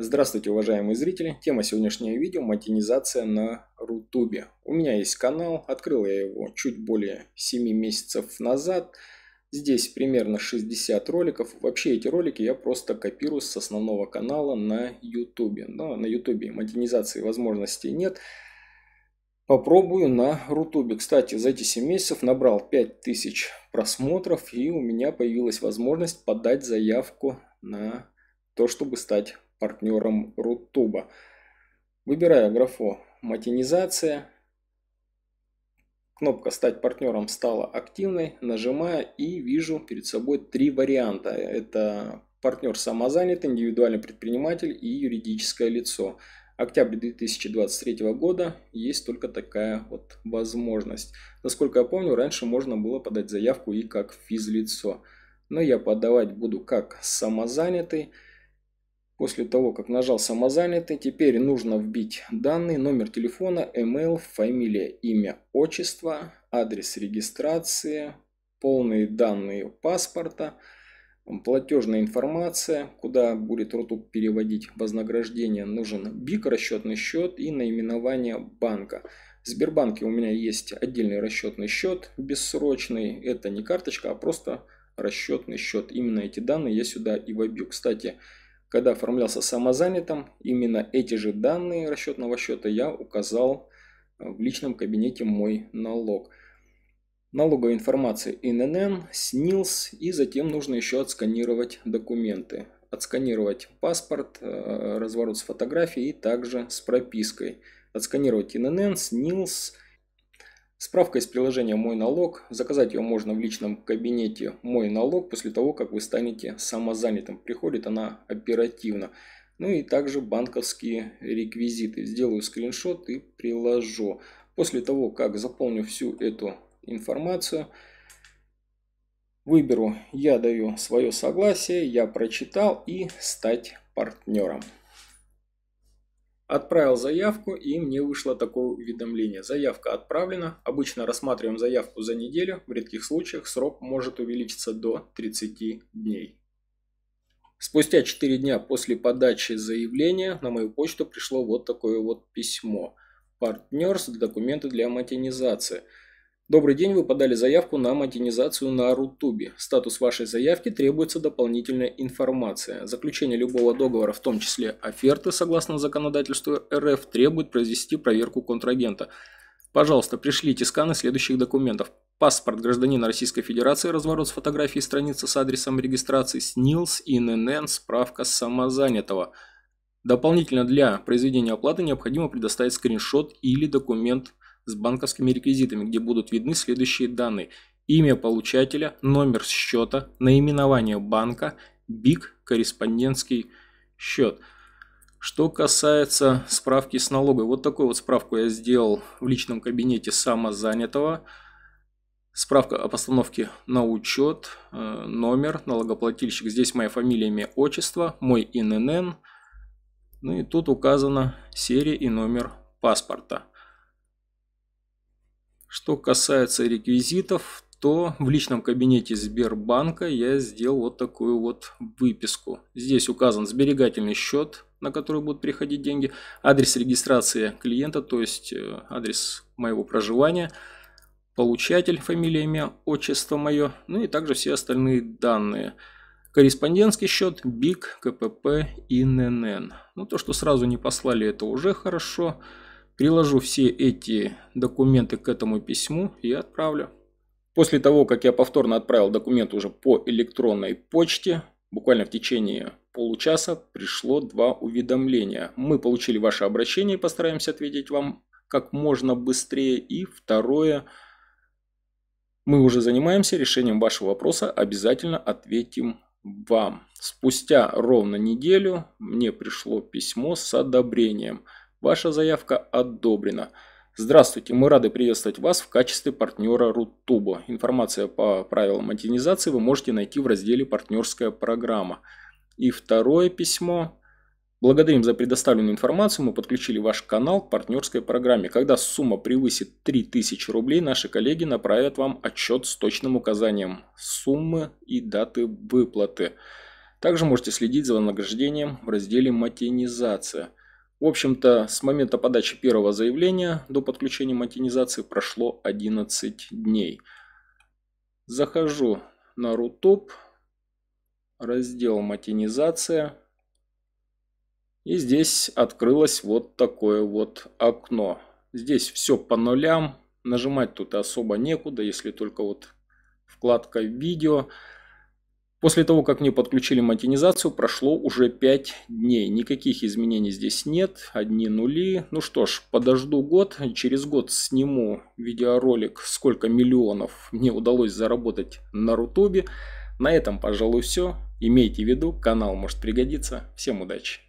Здравствуйте, уважаемые зрители! Тема сегодняшнего видео – монетизация на Рутубе. У меня есть канал, открыл я его чуть более 7 месяцев назад. Здесь примерно 60 роликов. Вообще эти ролики я просто копирую с основного канала на YouTube. Но на YouTube монетизации возможностей нет. Попробую на Рутубе. Кстати, за эти 7 месяцев набрал 5000 просмотров и у меня появилась возможность подать заявку на то, чтобы стать партнером Рутуба. Выбираю графу «Матинизация». Кнопка «Стать партнером» стала активной. Нажимаю и вижу перед собой три варианта. Это партнер самозанятый, индивидуальный предприниматель и юридическое лицо. Октябрь 2023 года есть только такая вот возможность. Насколько я помню, раньше можно было подать заявку и как физлицо. Но я подавать буду как самозанятый. После того, как нажал самозанятый, теперь нужно вбить данные, номер телефона, email, фамилия, имя, отчество, адрес регистрации, полные данные паспорта, платежная информация, куда будет Рутуб переводить вознаграждение, нужен БИК, расчетный счет и наименование банка. В Сбербанке у меня есть отдельный расчетный счет бессрочный, это не карточка, а просто расчетный счет. Именно эти данные я сюда и вобью. Кстати, когда оформлялся самозанятым, именно эти же данные расчетного счета я указал э, в личном кабинете «Мой налог». Налоговая информация ИНН, СНИЛС и затем нужно еще отсканировать документы. Отсканировать паспорт, э, разворот с фотографией и также с пропиской. Отсканировать ИНН, СНИЛС, Справка из приложения «Мой налог». Заказать ее можно в личном кабинете «Мой налог» после того, как вы станете самозанятым. Приходит она оперативно. Ну и также банковские реквизиты. Сделаю скриншот и приложу. После того, как заполню всю эту информацию, выберу «Я даю свое согласие», «Я прочитал» и «Стать партнером». Отправил заявку и мне вышло такое уведомление. Заявка отправлена. Обычно рассматриваем заявку за неделю. В редких случаях срок может увеличиться до 30 дней. Спустя 4 дня после подачи заявления на мою почту пришло вот такое вот письмо. Партнерс, документы для матинизации. Добрый день, вы подали заявку на монетизацию на Рутубе. Статус вашей заявки требуется дополнительная информация. Заключение любого договора, в том числе оферты, согласно законодательству РФ, требует произвести проверку контрагента. Пожалуйста, пришлите сканы следующих документов. Паспорт гражданина Российской Федерации, разворот с фотографией страницы с адресом регистрации СНИЛС, ИНН, справка самозанятого. Дополнительно для произведения оплаты необходимо предоставить скриншот или документ с банковскими реквизитами, где будут видны следующие данные. Имя получателя, номер счета, наименование банка, БИК, корреспондентский счет. Что касается справки с налогой, вот такую вот справку я сделал в личном кабинете самозанятого. Справка о постановке на учет, э, номер, налогоплательщик. Здесь моя фамилия, имя, отчество, мой ИНН. Ну и тут указана серия и номер паспорта. Что касается реквизитов, то в личном кабинете Сбербанка я сделал вот такую вот выписку. Здесь указан сберегательный счет, на который будут приходить деньги, адрес регистрации клиента, то есть э, адрес моего проживания, получатель, фамилия, имя, отчество мое, ну и также все остальные данные. Корреспондентский счет, БИК, КПП, ИНН. Ну то, что сразу не послали, это уже хорошо. Приложу все эти документы к этому письму и отправлю. После того, как я повторно отправил документ уже по электронной почте, буквально в течение получаса пришло два уведомления. Мы получили ваше обращение и постараемся ответить вам как можно быстрее. И второе, мы уже занимаемся решением вашего вопроса, обязательно ответим вам. Спустя ровно неделю мне пришло письмо с одобрением – Ваша заявка одобрена. Здравствуйте, мы рады приветствовать вас в качестве партнера Рутубо. Информация по правилам монетизации вы можете найти в разделе «Партнерская программа». И второе письмо. Благодарим за предоставленную информацию. Мы подключили ваш канал к партнерской программе. Когда сумма превысит 3000 рублей, наши коллеги направят вам отчет с точным указанием суммы и даты выплаты. Также можете следить за вознаграждением в разделе «Матинизация». В общем-то, с момента подачи первого заявления до подключения матинизации прошло 11 дней. Захожу на Рутоп, раздел «Матинизация». И здесь открылось вот такое вот окно. Здесь все по нулям. Нажимать тут особо некуда, если только вот вкладка «Видео». После того, как мне подключили матинизацию, прошло уже 5 дней. Никаких изменений здесь нет, одни нули. Ну что ж, подожду год, через год сниму видеоролик, сколько миллионов мне удалось заработать на Рутубе. На этом, пожалуй, все. Имейте в виду, канал может пригодиться. Всем удачи!